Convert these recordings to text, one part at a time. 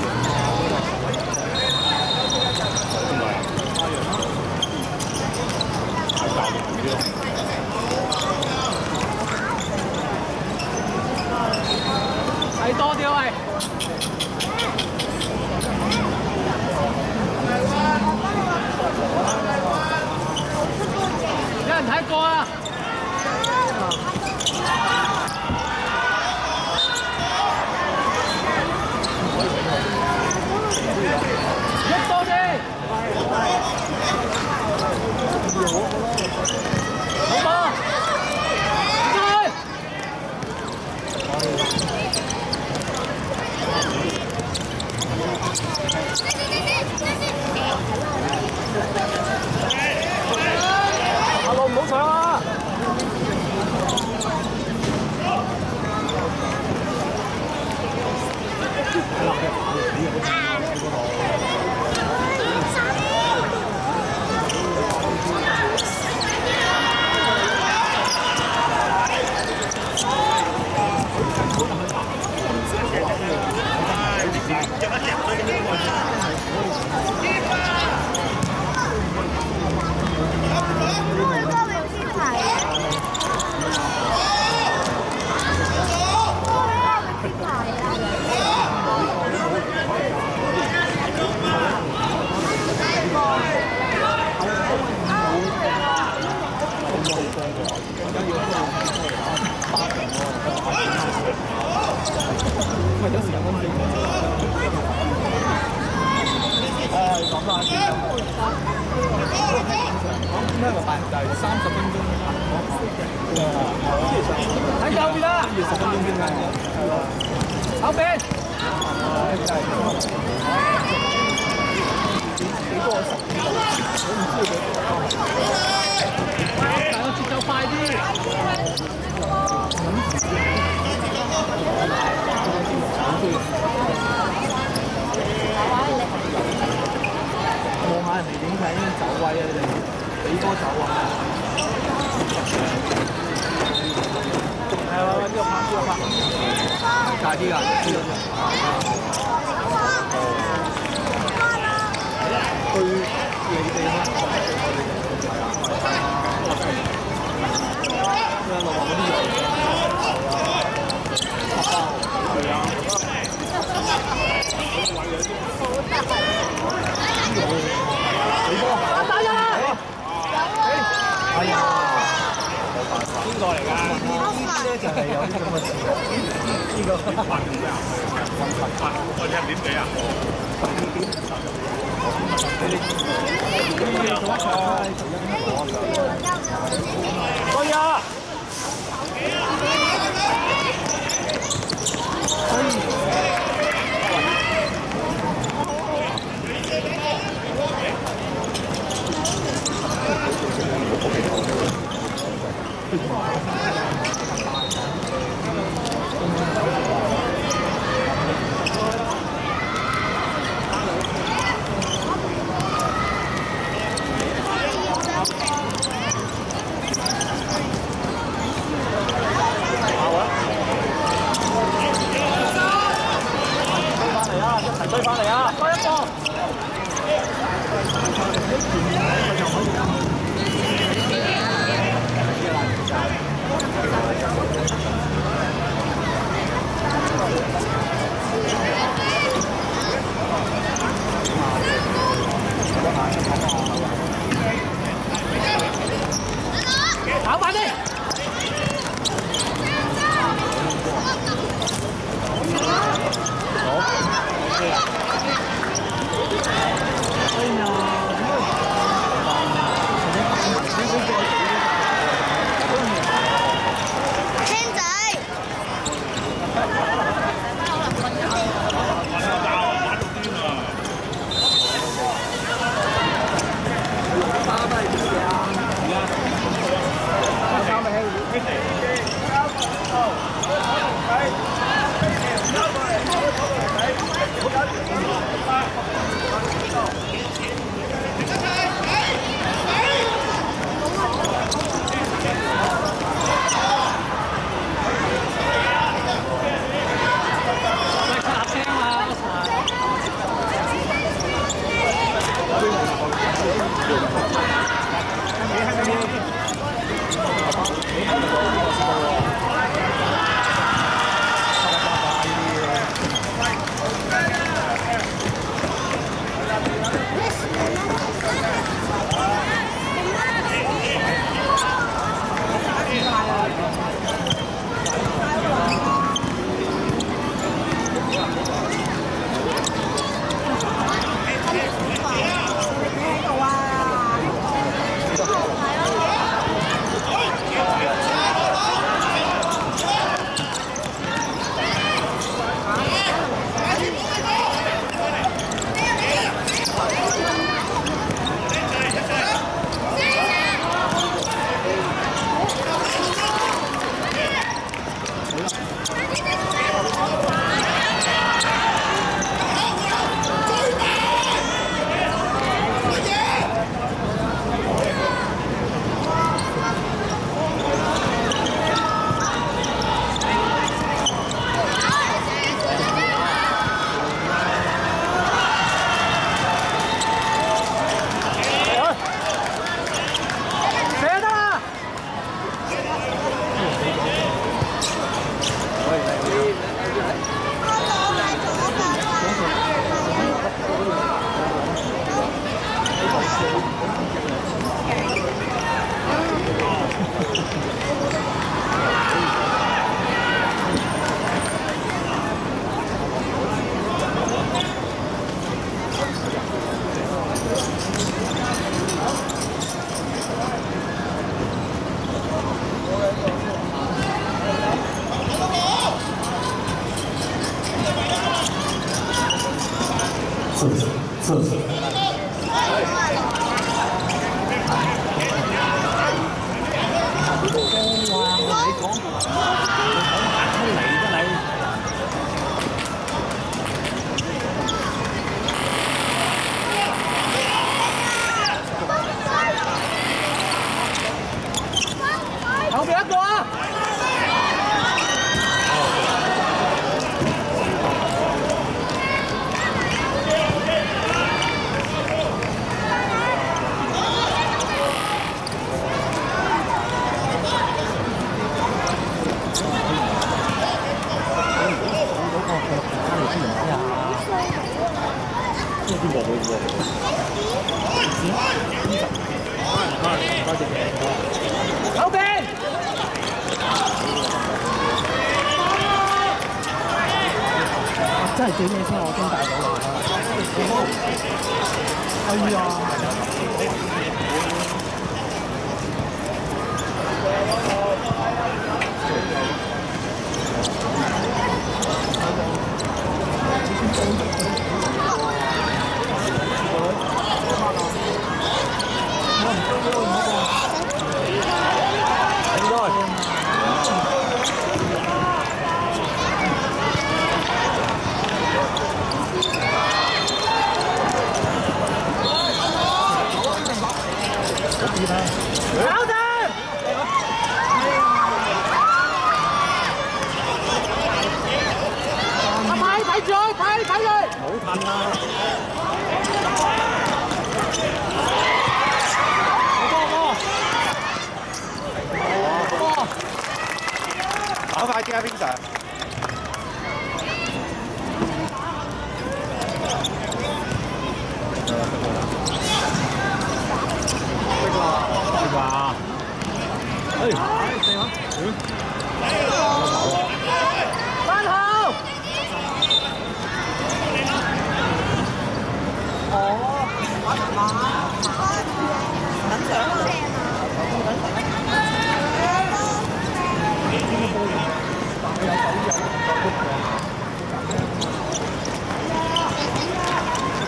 Yeah. 喺右邊啦！後邊。大個節奏快啲。望下人哋點睇走位啊！你哋幾多走啊？係啊，呢個拍，呢個拍，大啲㗎，呢個對你哋咧，咩落嗰啲油，係啊。我打咗啦！哎呀，邊個嚟㗎？呢啲咧就係有啲咁嘅事。呢個發緊咩啊？發我一點幾啊？可以啊！好。啊！多四次。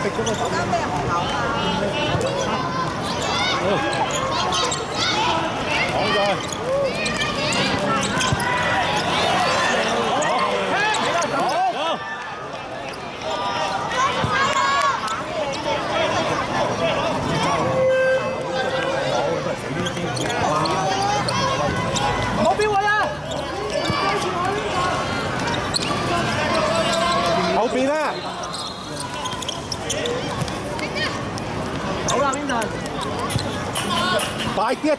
唔好標位啊！後邊啊！好啦，Vincent。快啲啊！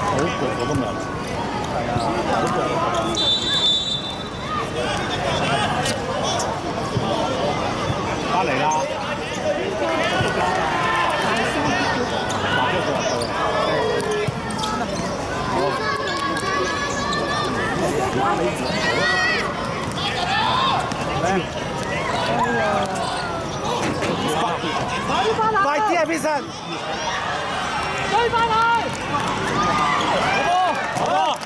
好個個都冇。係啊，好個個。翻嚟快啲翻嚟！快啲啊，Vincent！追翻佢！好！好啊！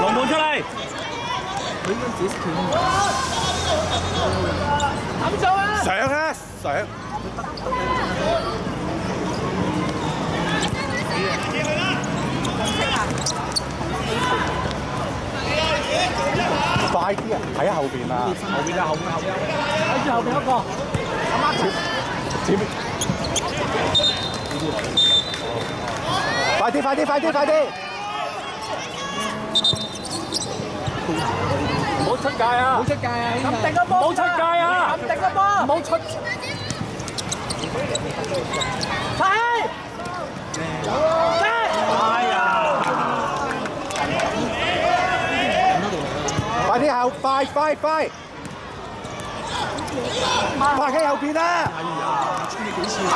龍門出嚟！咁做啊！上啊！上！快啲啊！睇下後邊啊！後邊啊，後邊後邊，睇住後邊一個，阿媽前面！快啲！快啲！快啲！快啲！出界啊！冇出界啊！冚定個波！冇出界啊冚定個波！冇出。睇！哎呀！快啲後！快快快！快喺後邊啦！快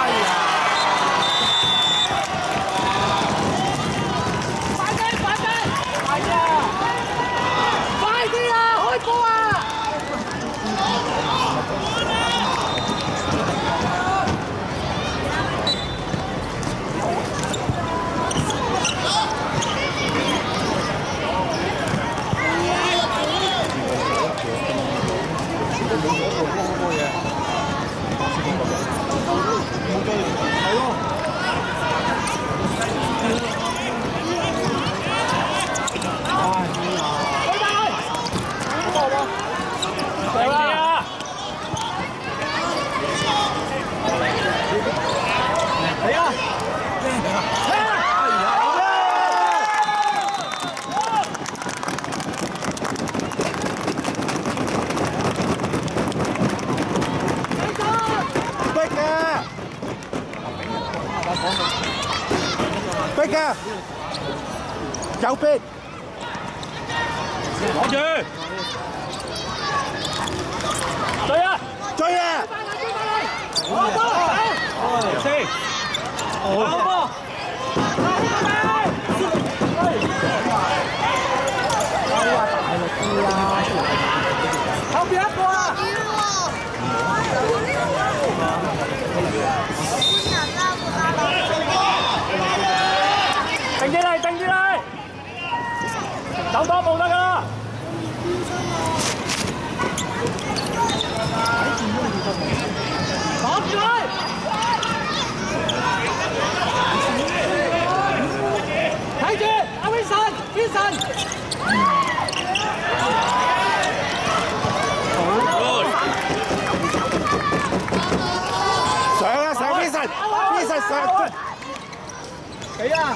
俾啊！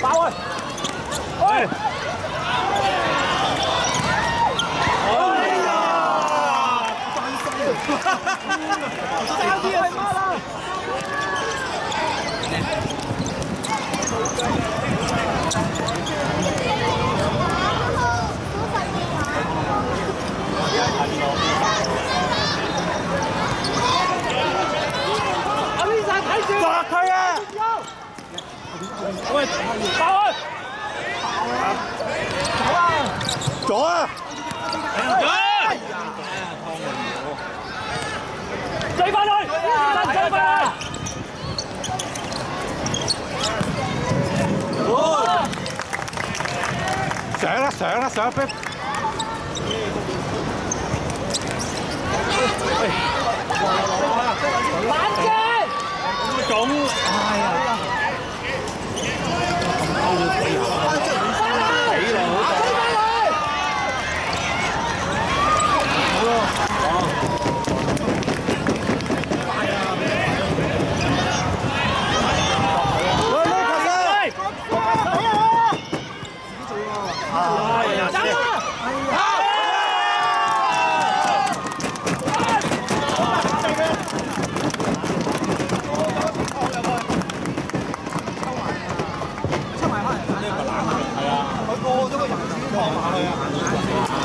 爆佢！喂！爭啲係乜啦？阿 Vincent 睇住！砸佢啊！喂！爆佢！左啊！追翻去！追翻去！上啦上啦上逼！反擊！總喂，Lucas 啊！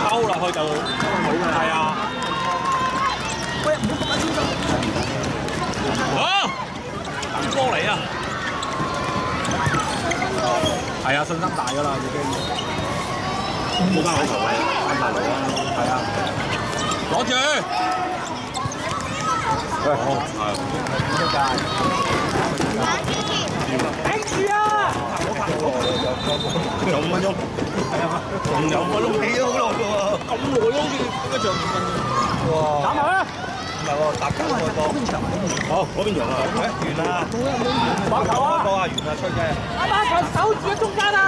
勾落去就好係啊！好，等波嚟啊！係啊，信心大㗎啦，已經。冇間好球嘅，啱大佬啊！係啊，攞住！好，頂住啊！係有五分鐘，係啊，仲有五分鐘，起咗好耐喎，咁耐都好似一場五分鐘。打埋啦！唔係喎，搭緊個波，好，嗰邊場啊！完啦，打球啊！波啊，完啦，出街。阿馬球守住喺中間啊！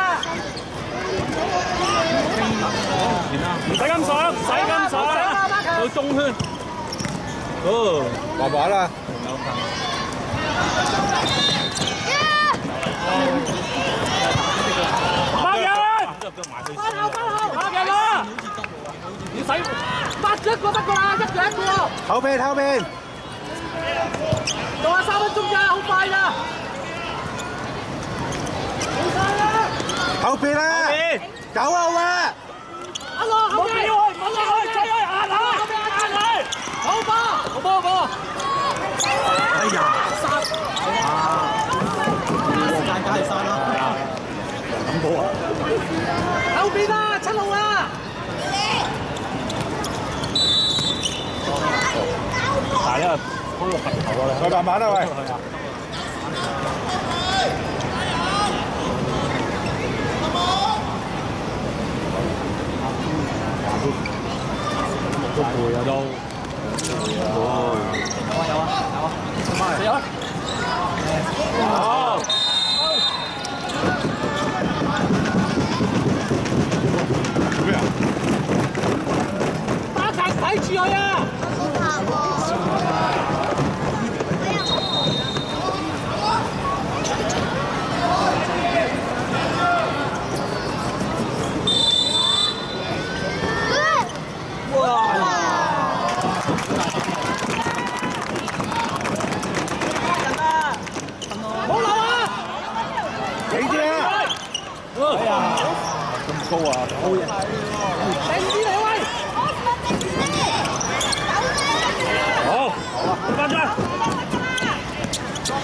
唔使咁上，唔使咁上，到中分。哦，爸爸啦，孖人！翻後翻後，下嘅啦！唔使發咗一個得㗎啦，一個一個。後邊後邊，仲有三分鐘咋，好快㗎！冇晒啦！後邊啦，九號啊！阿樂後邊，唔好俾佢，唔好俾佢，rồi đàm bán đâu vậy Tôi tuổi ở đâu? Rồi. Đâu rồi? Đâu rồi? Đâu rồi? Đâu rồi?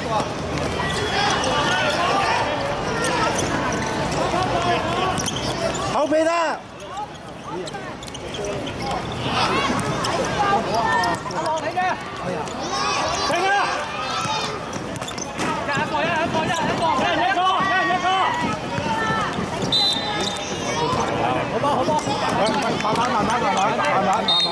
好肥的！啊，来！来！来！来！来！来！来！来！来！来！来！来！来！来！来！